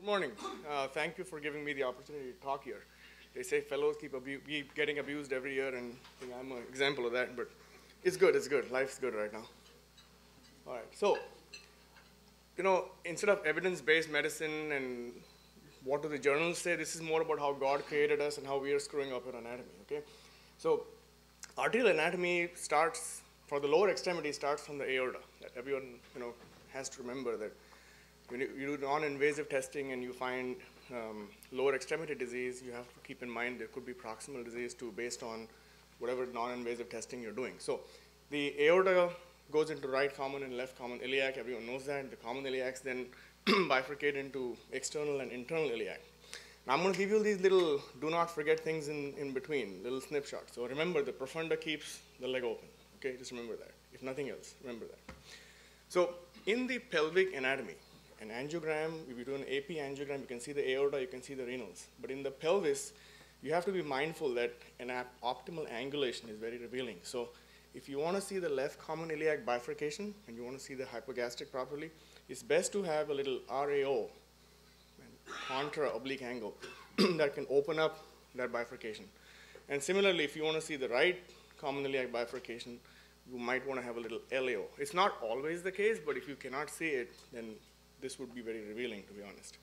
Good morning. Uh, thank you for giving me the opportunity to talk here. They say fellows keep, abu- keep getting abused every year, and I'm an example of that, but it's good, it's good. Life's good right now. All right, so, you know, instead of evidence-based medicine and what do the journals say, this is more about how God created us and how we are screwing up in anatomy, okay? So, arterial anatomy starts, for the lower extremity, starts from the aorta. Everyone, you know, has to remember that when you, do non-invasive testing and you find um, lower extremity disease, you have to keep in mind there could be proximal disease too based on whatever non-invasive testing you're doing. So the aorta goes into right common and left common iliac. Everyone knows that. The common iliacs then bifurcate into external and internal iliac. Now I'm going to give you these little do not forget things in, in between, little snapshots. So remember the profunda keeps the leg open. Okay, just remember that. If nothing else, remember that. So in the pelvic anatomy, an angiogram, if you do an AP angiogram, you can see the aorta, you can see the renals. But in the pelvis, you have to be mindful that an optimal angulation is very revealing. So if you want to see the left common iliac bifurcation and you want to see the hypogastric properly, it's best to have a little RAO, contra oblique angle, that can open up that bifurcation. And similarly, if you want to see the right common iliac bifurcation, you might want to have a little LAO. It's not always the case, but if you cannot see it, then this would be very revealing, to be honest.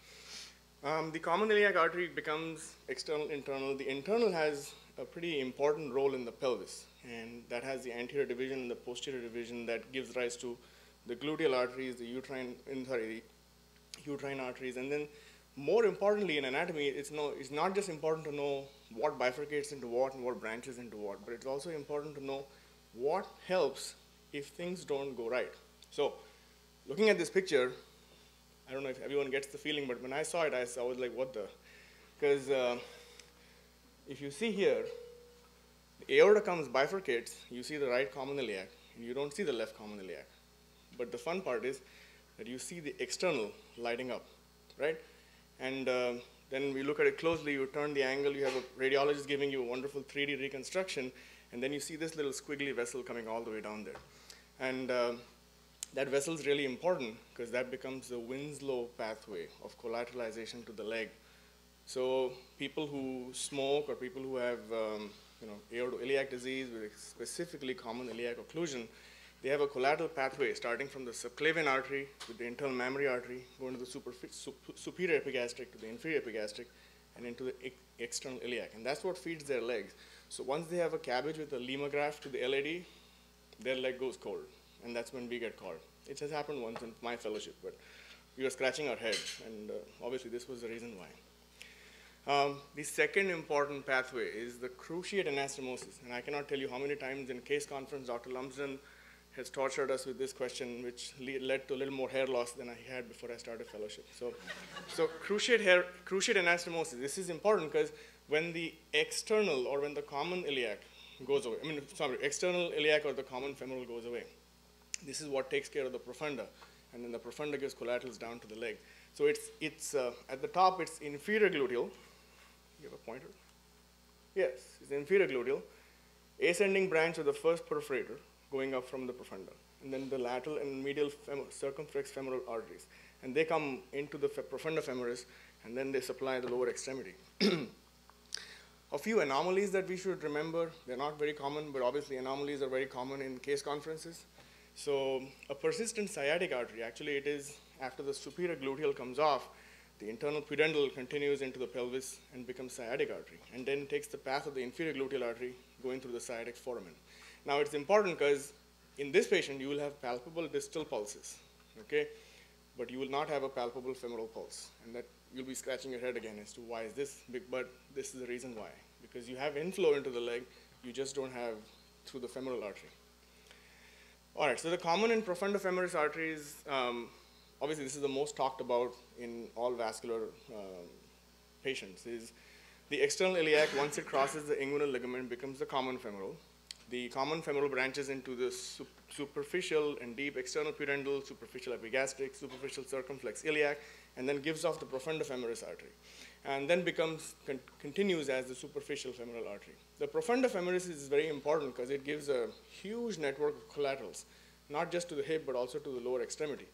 Um, the common iliac artery becomes external, internal. The internal has a pretty important role in the pelvis, and that has the anterior division and the posterior division that gives rise to the gluteal arteries, the uterine, sorry, the uterine arteries, and then more importantly in anatomy, it's, no, it's not just important to know what bifurcates into what and what branches into what, but it's also important to know what helps if things don't go right. So looking at this picture, know if everyone gets the feeling, but when I saw it, I, was like, what the? Because uh, if you see here, the aorta comes bifurcates, you see the right common iliac, and you don't see the left common iliac. But the fun part is that you see the external lighting up, right? And uh, then we look at it closely, you turn the angle, you have a radiologist giving you a wonderful 3D reconstruction, and then you see this little squiggly vessel coming all the way down there. And uh, that vessel is really important because that becomes the Winslow pathway of collateralization to the leg. So people who smoke or people who have um, you know, aortoiliac disease with specifically common iliac occlusion, they have a collateral pathway starting from the subclavian artery with the internal mammary artery, going to the super, superior epigastric to the inferior epigastric, and into the external iliac. And that's what feeds their legs. So once they have a CABG with a LIMA graft to the LAD, their leg goes cold and that's when we get called. It has happened once in my fellowship, but we were scratching our heads, and uh, obviously this was the reason why. Um, the second important pathway is the cruciate anastomosis, and I cannot tell you how many times in case conference Dr. Lumsden has tortured us with this question, which le led to a little more hair loss than I had before I started fellowship. So, so cruciate, hair, cruciate anastomosis, this is important because when the external or when the common iliac goes away, I mean, sorry, external iliac or the common femoral goes away, this is what takes care of the profunda, and then the profunda gives collaterals down to the leg. So it's, it's uh, at the top, it's inferior gluteal. You have a pointer? Yes, it's inferior gluteal. Ascending branch of the first perforator going up from the profunda, and then the lateral and medial circumflex femoral arteries. And they come into the profunda femoris, and then they supply the lower extremity. a few anomalies that we should remember. They're not very common, but obviously anomalies are very common in case conferences. So a persistent sciatic artery, actually it is after the superior gluteal comes off, the internal pudendal continues into the pelvis and becomes sciatic artery, and then takes the path of the inferior gluteal artery going through the sciatic foramen. Now it's important because in this patient you will have palpable distal pulses, okay? But you will not have a palpable femoral pulse, and that you'll be scratching your head again as to why is this big, but this is the reason why. Because you have inflow into the leg, you just don't have through the femoral artery. All right, so the common and profunda femoris arteries, um, obviously this is the most talked about in all vascular um, patients, is the external iliac, once it crosses the inguinal ligament, becomes the common femoral. The common femoral branches into the sup superficial and deep external pudendal, superficial epigastric, superficial circumflex iliac, and then gives off the profunda femoris artery, and then becomes con continues as the superficial femoral artery. The profunda femoris is very important because it gives a huge network of collaterals, not just to the hip, but also to the lower extremity.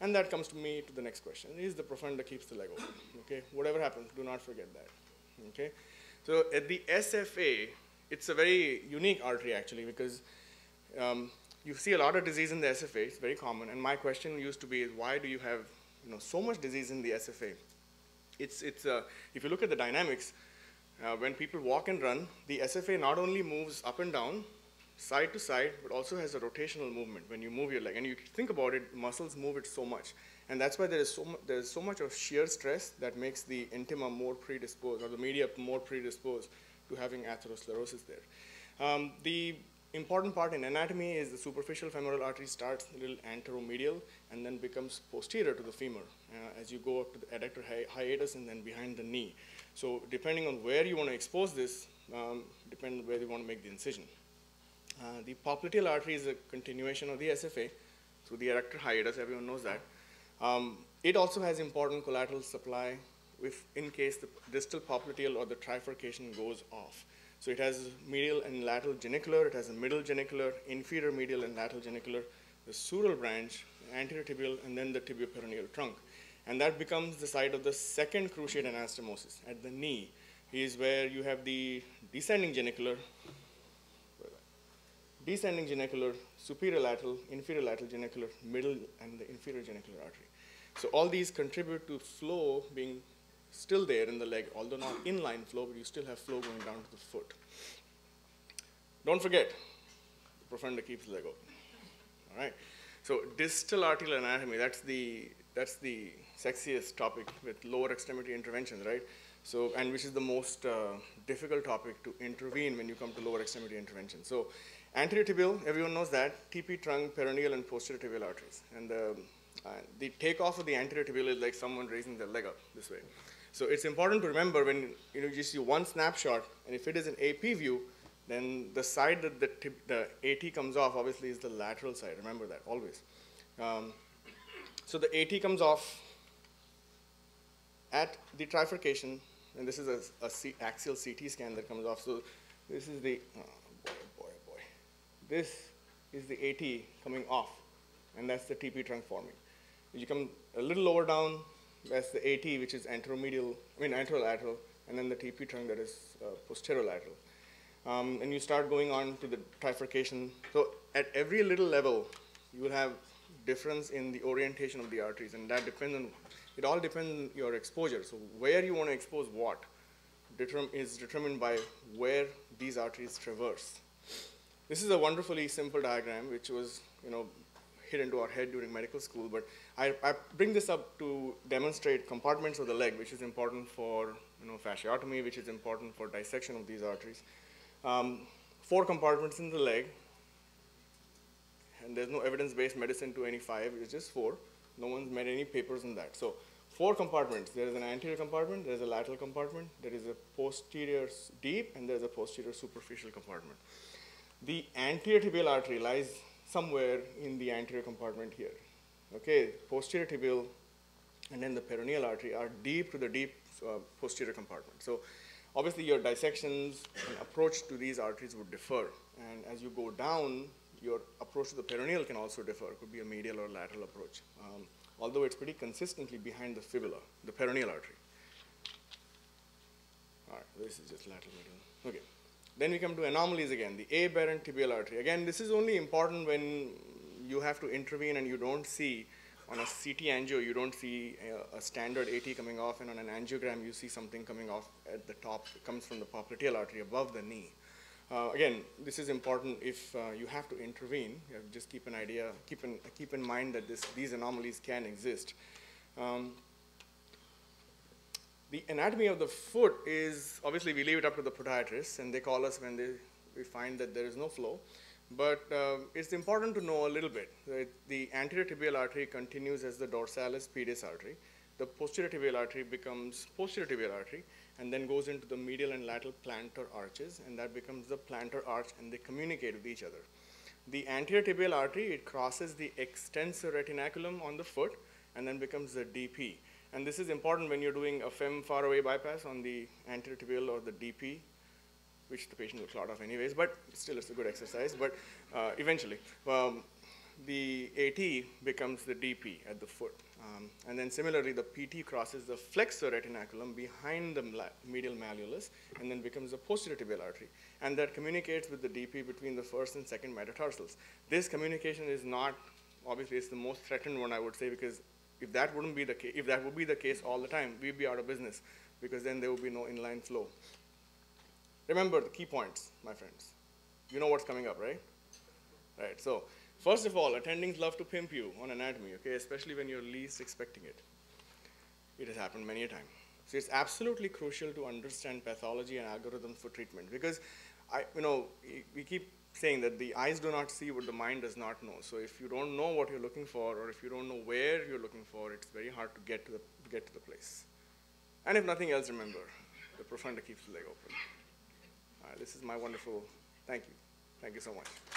And that comes to me to the next question. Is the profunda keeps the leg open? Okay, whatever happens, do not forget that. Okay, so at the SFA, it's a very unique artery actually because um, you see a lot of disease in the SFA, it's very common, and my question used to be why do you have you know, so much disease in the SFA? It's, it's, uh, if you look at the dynamics, uh, when people walk and run, the SFA not only moves up and down, side to side, but also has a rotational movement when you move your leg. And you think about it, muscles move it so much. And that's why there is so, there's so much of shear stress that makes the intima more predisposed, or the media more predisposed to having atherosclerosis there. Um, the important part in anatomy is the superficial femoral artery starts a little anteromedial and then becomes posterior to the femur uh, as you go up to the adductor hi hiatus and then behind the knee. So depending on where you want to expose this, um, where you want to make the incision. Uh, the popliteal artery is a continuation of the SFA through the adductor hiatus, everyone knows that. Um, it also has important collateral supply in case the distal popliteal or the trifurcation goes off. So it has medial and lateral genicular, it has a middle genicular, inferior medial and lateral genicular, the sural branch, anterior tibial, and then the tibioperoneal trunk. And that becomes the site of the second cruciate anastomosis at the knee is where you have the descending genicular, descending genicular, superior lateral, inferior lateral genicular, middle, and the inferior genicular artery. So all these contribute to flow being still there in the leg, although not inline flow, but you still have flow going down to the foot. Don't forget, the profunda keeps the leg open. All right. So distal arterial anatomy, that's the that's the sexiest topic with lower extremity interventions, right? So, and which is the most uh, difficult topic to intervene when you come to lower extremity intervention. So, anterior tibial, everyone knows that, TP trunk, peroneal, and posterior tibial arteries. And the, uh, the takeoff of the anterior tibial is like someone raising their leg up this way. So it's important to remember when you know you see one snapshot, and if it is an AP view, then the side that the, tip, the AT comes off obviously is the lateral side. Remember that always. Um, so the AT comes off at the trifurcation, and this is a, a C, axial CT scan that comes off. So this is the oh boy, boy, boy. This is the AT coming off, and that's the TP trunk forming. You come a little lower down, that's the AT, which is anteromedial, I mean anterolateral, and then the TP trunk that is uh, posterolateral. Um, and you start going on to the trifurcation. So at every little level, you will have difference in the orientation of the arteries, and that depends on, it all depends on your exposure. So where you want to expose what determ is determined by where these arteries traverse. This is a wonderfully simple diagram, which was, you know, hit into our head during medical school, but I, I, bring this up to demonstrate compartments of the leg, which is important for you know, fasciotomy, which is important for dissection of these arteries. Um, four compartments in the leg, and there's no evidence-based medicine to any five, it's just four. No one's made any papers on that. So four compartments. There is an anterior compartment, there is a lateral compartment, there is a posterior deep, and there is a posterior superficial compartment. The anterior tibial artery lies somewhere in the anterior compartment here. Okay, posterior tibial and then the peroneal artery are deep to the deep uh, posterior compartment. So obviously your dissections and approach to these arteries would differ. And as you go down, your approach to the peroneal can also differ. It could be a medial or lateral approach. Um, although it's pretty consistently behind the fibula, the peroneal artery. All right, this is just lateral medial. Okay. Then we come to anomalies again, the aberrant tibial artery. Again, this is only important when you have to intervene and you don't see on a CT angio, you don't see a, a, standard AT coming off, and on an angiogram, you see something coming off at the top. It comes from the popliteal artery above the knee. Uh, again, this is important if uh, you have to intervene. Have just keep an idea, keep in, keep in mind that this, these anomalies can exist. Um, the anatomy of the foot is, obviously we leave it up to the podiatrists and they call us when they, we find that there is no flow. But uh, it's important to know a little bit. Right? The anterior tibial artery continues as the dorsalis pedis artery. The posterior tibial artery becomes posterior tibial artery and then goes into the medial and lateral plantar arches and that becomes the plantar arch and they communicate with each other. The anterior tibial artery, it crosses the extensor retinaculum on the foot and then becomes the DP. And this is important when you're doing a fem far away bypass on the anterior tibial or the DP, which the patient will clot off anyways, but still it's a good exercise, but uh, eventually. Um, the AT becomes the DP at the foot. Um, and then similarly, the PT crosses the flexor retinaculum behind the medial malleolus and then becomes the posterior tibial artery. And that communicates with the DP between the first and second metatarsals. This communication is not, obviously, it's the most threatened one, I would say, because if that wouldn't be the case, if that would be the case all the time, we'd be out of business because then there would be no inline flow. Remember the key points, my friends. You know what's coming up, right? Right, so first of all, attendings love to pimp you on anatomy, okay, especially when you're least expecting it. It has happened many a time. So it's absolutely crucial to understand pathology and algorithms for treatment because I, you know, we keep saying that the eyes do not see what the mind does not know. So if you don't know what you're looking for or if you don't know where you're looking for, it's very hard to get to the, get to the place. And if nothing else, remember, the profunda keeps the leg open. this is my wonderful, thank you. Thank you so much.